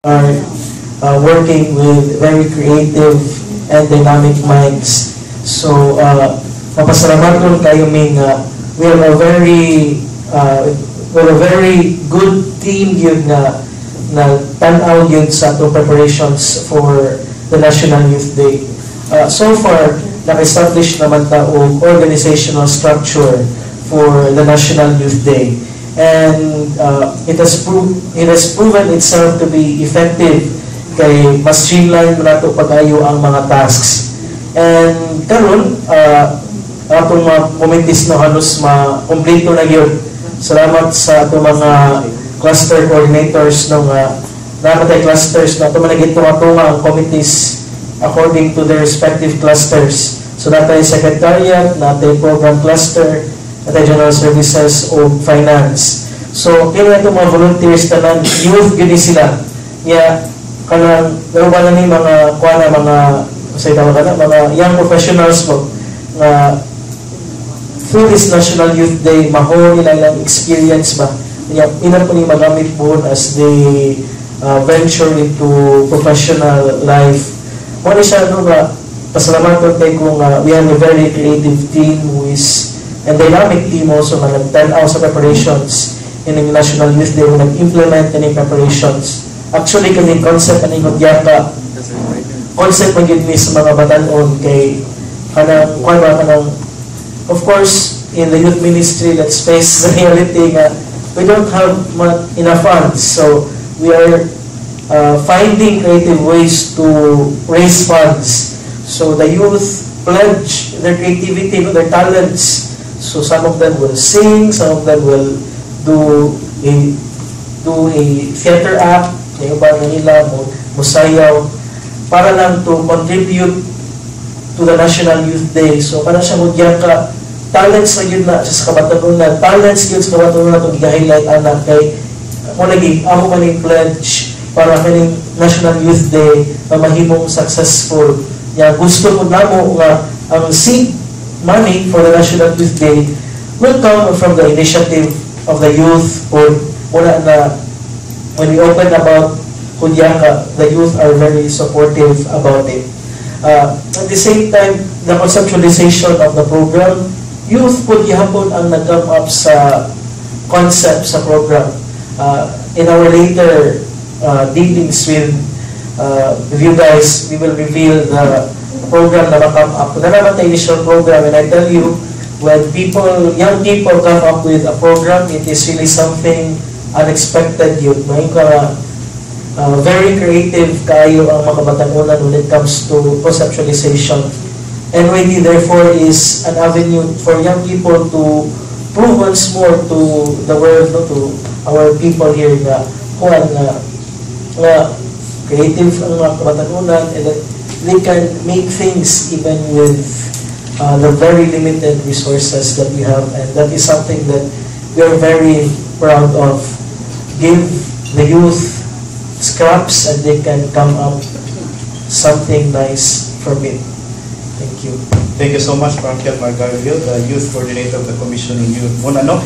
are uh, working with very creative and dynamic minds. So, uh, mapasalamat ko kayo Ming, uh, we have a very uh, we have a very good team yun na na tanaw yun sa atong preparations for the National Youth Day. Uh, so far, naka-establish naman ta organizational structure for the National Youth Day and uh, it has proved it has proven itself to be effective kay mas streamline mo nato pagayo ang mga tasks. And karon uh, atong mga committees na halos ma-complete na gyud salamat sa atong mga cluster coordinators ng uh, namatay clusters na ito managit tunga ang committees according to their respective clusters. So natay secretariat natay program cluster at General Services o Finance. So, kaya ito mga volunteers tanan, youth gini sila. Ya, kanang, naruba na ni mga, kuha na mga, say tawag ka na, mga young professionals mo, nga, through this National Youth Day, maho nila ilang experience ba, ya, ina po ni magamit po as they uh, venture into professional life. Muna siya, ano nga, pasalamat ko kay kung uh, we have a very creative team who is and dynamic team also nga nag-10 hours sa preparations in the National Youth Day. Nga nag-implement in preparations. Actually, kani concept ani ko yata concept man yun sa mga batanon kay kanang kung ba kanang of course in the youth ministry let's face the reality nga we don't have enough funds. So we are uh, finding creative ways to raise funds. So the youth pledge their creativity their talents So some of them will sing, some of them will do a do a theater act, yung iba na nila musayaw, para lang to contribute to the National Youth Day. So para siya mo ka, talents na yun na sa kabatanon na, talents yun sa kabatanon na itong i-highlight anak kay mo lagi, ako man yung pledge para kaning National Youth Day na mahimong successful. Ya, gusto ko na mo nga ang seed money for the National Youth Day will come from the initiative of the youth or when we opened about Hudyaka, the youth are very supportive about it. Uh, at the same time, the conceptualization of the program, youth po gihapon ang nag-come up sa concept sa program. Uh, in our later uh, dealings with, uh, with you guys, we will reveal the program na come up. Na naman the initial program, and I tell you, when people, young people come up with a program, it is really something unexpected yun. May ka, uh, very creative kayo ang mga batanunan when it comes to conceptualization. NYD therefore is an avenue for young people to prove once more to the world, no, to our people here na kung nga, nga creative ang mga batanunan and that they can make things even with uh, the very limited resources that we have. And that is something that we are very proud of. Give the youth scraps and they can come up something nice from it. Thank you. Thank you so much, Frankel Margarville, the Youth Coordinator of the Commission on Youth. No?